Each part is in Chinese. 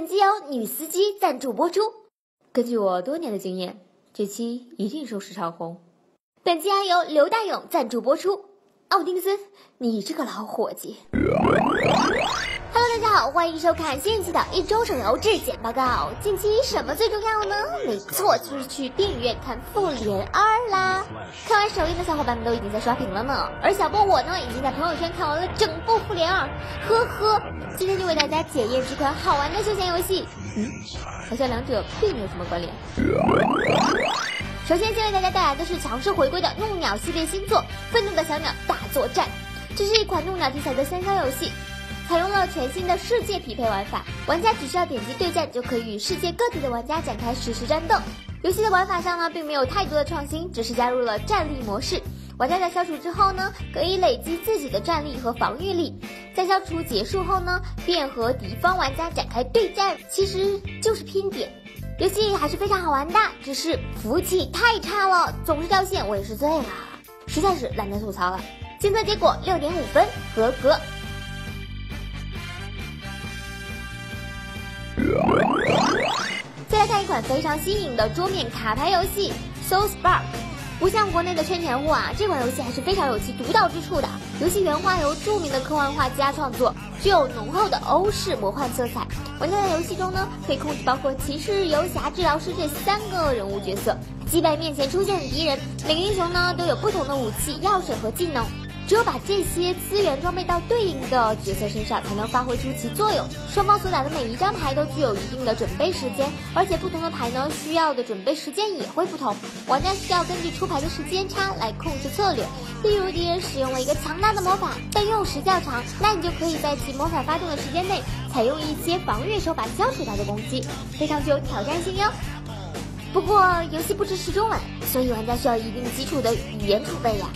本集由女司机赞助播出。根据我多年的经验，这期一定收视长虹。本期还由刘大勇赞助播出。奥丁森，你这个老伙计。大家好，欢迎收看新一期的一周手游质检报告。近期什么最重要呢？没错，就是去电影院看《复联二》啦。看完首映的小伙伴们都已经在刷屏了呢，而小波我呢，已经在朋友圈看完了整部《复联二》。呵呵，今天就为大家检验几款好玩的休闲游戏。嗯，好像两者并没有什么关联。首先，先为大家带来的是强势回归的怒鸟系列新作《愤怒的小鸟大作战》。这是一款怒鸟题材的三消游戏，采用了全新的世界匹配玩法，玩家只需要点击对战就可以与世界各地的玩家展开实时战斗。游戏的玩法上呢，并没有太多的创新，只是加入了战力模式。玩家在消除之后呢，可以累积自己的战力和防御力，在消除结束后呢，便和敌方玩家展开对战，其实就是拼点。游戏还是非常好玩的，只是服务器太差了，总是掉线，我也是醉了，实在是懒得吐槽了。检测结果六点五分，合格。再来看一款非常新颖的桌面卡牌游戏《Soul Spark》。不像国内的圈钱户啊，这款游戏还是非常有其独到之处的。游戏原画由著名的科幻画家创作，具有浓厚的欧式魔幻色彩。玩家在游戏中呢，可以控制包括骑士、游侠、治疗师这三个人物角色，击败面前出现的敌人。每个英雄呢，都有不同的武器、药水和技能。只有把这些资源装备到对应的角色身上，才能发挥出其作用。双方所打的每一张牌都具有一定的准备时间，而且不同的牌呢，需要的准备时间也会不同。玩家需要根据出牌的时间差来控制策略。例如，敌人使用了一个强大的魔法，但用时较长，那你就可以在其魔法发动的时间内，采用一些防御手法消除他的攻击，非常具有挑战性哟。不过，游戏不支持中文，所以玩家需要一定基础的语言储备呀。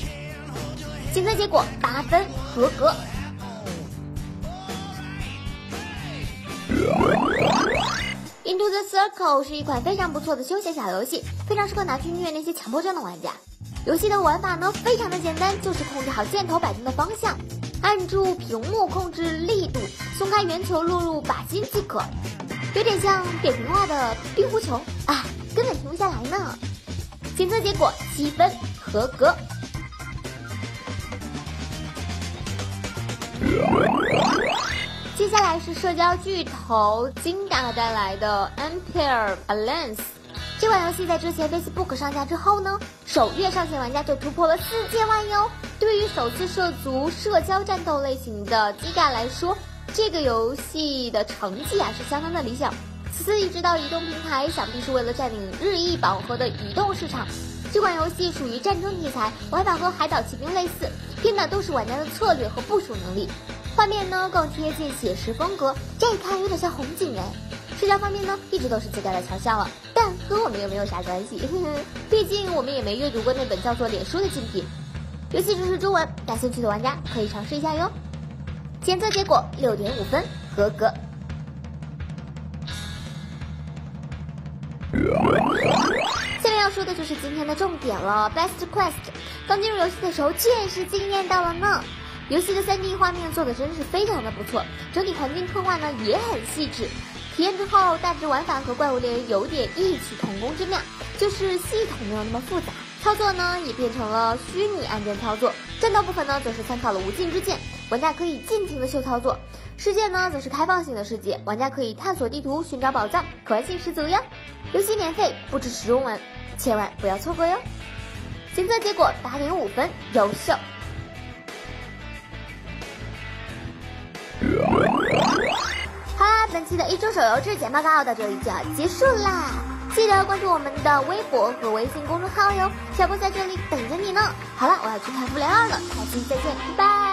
检测结果八分，合格。Into the Circle 是一款非常不错的休闲小游戏，非常适合拿去虐那些强迫症的玩家。游戏的玩法呢非常的简单，就是控制好箭头摆动的方向，按住屏幕控制力度，松开圆球落入靶心即可。有点像扁平化的冰壶球啊，根本停不下来呢。检测结果七分，合格。接下来是社交巨头金达带来的 Empire Balance 这款游戏，在之前 Facebook 上架之后呢，首月上线玩家就突破了四千万哟。对于首次涉足社交战斗类型的基达来说，这个游戏的成绩啊是相当的理想。此次移植到移动平台，想必是为了占领日益饱和的移动市场。这款游戏属于战争题材，玩法和海岛奇兵类似，拼的都是玩家的策略和部署能力。画面呢更贴近写实风格，乍一看有点像红警哎。视角方面呢一直都是最大的强项了，但和我们又没有啥关系，毕竟我们也没阅读过那本叫做《脸书》的禁品。游戏支持中文，感兴趣的玩家可以尝试一下哟。检测结果六点五分，合格。说的就是今天的重点了，Best Quest。刚进入游戏的时候，确实惊艳到了呢。游戏的 3D 画面做的真是非常的不错，整体环境刻画呢也很细致。体验之后，大致玩法和怪物猎人有点异曲同工之妙，就是系统没有那么复杂，操作呢也变成了虚拟按键操作。战斗部分呢则是参考了无尽之剑，玩家可以尽情的秀操作。世界呢则是开放性的世界，玩家可以探索地图寻找宝藏，可玩性十足哟。游戏免费，不支持中文，千万不要错过哟。检测结果八点五分，优秀。好啦，本期的一周手游质检报告到这里就要结束啦！记得关注我们的微博和微信公众号哟，小波在这里等着你呢。好了，我要去看《复联二》了，下期再见，拜拜。